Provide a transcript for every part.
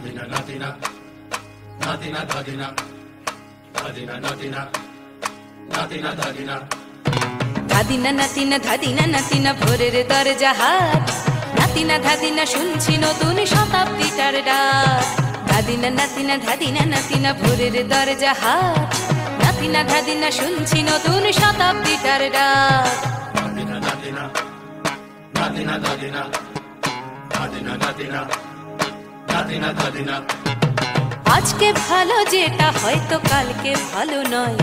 Nadina, Nadina, Nadina, Nadina, Nadina, Nadina, Nadina, Nadina. ধাদিনা নাতিনা ধাদিনা নাতিনা ভোরের দরজা হাট নাতিনা ধাদিনা শুনছি নতুন শতাব্দীটার ডাক ধাদিনা নাতিনা ধাদিনা নাতিনা ভোরের দরজা হাট নাতিনা ধাদিনা শুনছি নতুন শতাব্দীটার ডাক Nadina, Nadina, Nadina, Nadina, Nadina, Nadina, আজকে ভালো যেটা হয়তো কালকে ভালো নয়।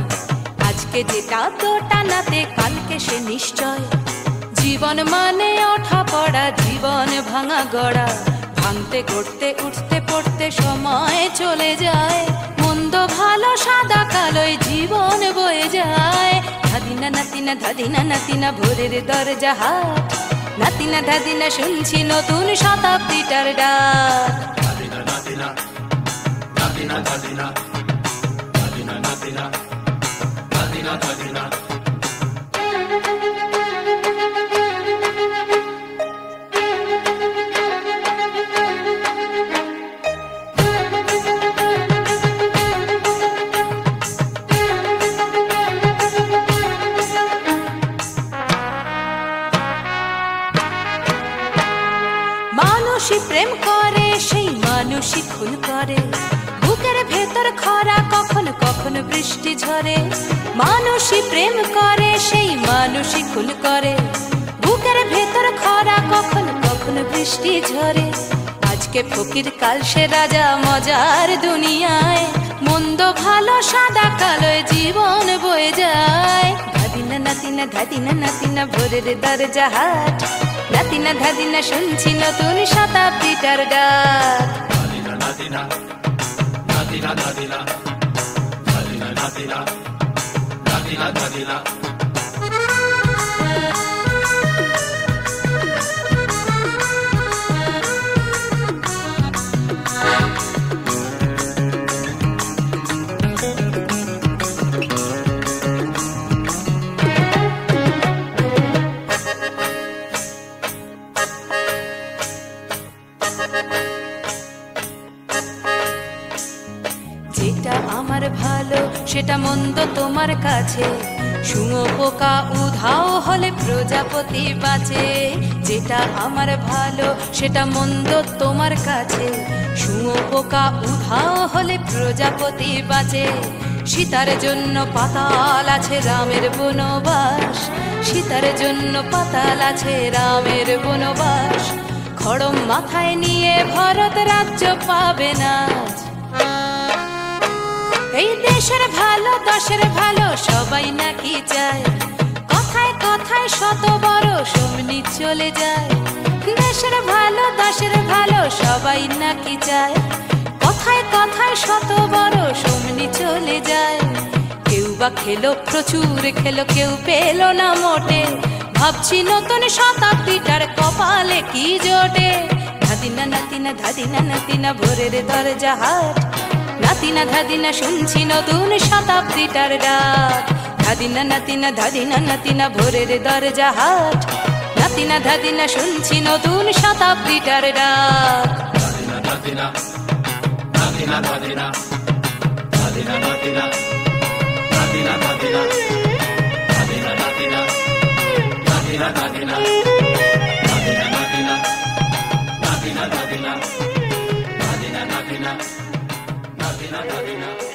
আজকে যেটা তো টানাতে, কালকে সে নিশ্চয়। জীবন মানে ওঠা পড়া, জীবন ভাঙা গড়া। ভাঙতে, করতে, উঠতে, পড়তে সময় চলে যায়। মন্দ, ভালো, সাদা কালোয় জীবন বয়ে যায়। ধাদিনা, নাতিনা ধাদিনা, নাতিনা, ভোরের দরজা হাট। নাতিনা, ধাদিনা, শুনছি নতুন শতাব্দীটার ডাক। Natina, Natina, Natina, Natina, Natina, Natina, Natina. प्रेम को প্রেম করে সেই মানুষই খুন করে। বুকের ভেতর খরা কখন কখন বৃষ্টি ঝরে। মানুষই প্রেম করে, সেই মানুষই খুন করে। বুকের ভেতর খরা কখন কখন বৃষ্টি ঝরে। আজকে ফকির কাল সে রাজা মজার দুনিয়ায়। মন্দ, ভালো, সাদা কালোয় জীবন বয়ে যায়। ধাদিনা নাতিনা ধাদিনা নাতিনা, ভোরের দরজা হাট। নাতিনা ধাদিনা শুনছি নতুন শতাব্দীটার ডাক Nadina, Nadina, Nadina, Nadina, Nadina, Nadina, Nadina, আমার ভালো, সেটা মন্দ তোমার কাছে। শুঁয়ো পোকা, উধাও হলে প্রজাপতি বাঁচে। যেটা আমার ভালো, সেটা মন্দ তোমার কাছে। শুঁয়ো পোকা, উধাও হলে প্রজাপতি বাঁচে। সীতার জন্য পাতাল আছে রামের বনবাস। সীতার জন্য পাতাল আছে রামের বনবাস। খড়ম মাথায় নিয়ে ভরত রাজ্য পাবে না। এই দেশের ভালো, দশের ভালো, সবাই নাকি চায়। কথায় কথায় শত বড় সমনি চলে যায়। দেশের ভালো, দশের ভালো, সবাই নাকি চায়। কথায় কথায় শত বড় সমনি চলে যায়। কেউ বা খেলো, প্রচুর খেলো, কেউ পেল না মোটে। ভাবছি নতুন শতাব্দীটার কপালে কি জোটে। ধাদিনা নাতিনা ধাদিনা নাতিনা, ভোরের দরজা হাট। নাতিনা ধাদিনা শুনছি নতুন শতাব্দীটার ডাক ধাদিনা নাতিনা ধাদিনা নাতিনা ভোরের দরজা হাট নাতিনা ধাদিনা শুনছি নতুন শতাব্দীটার ডাক Nadina, Nadina, Marina, Marina.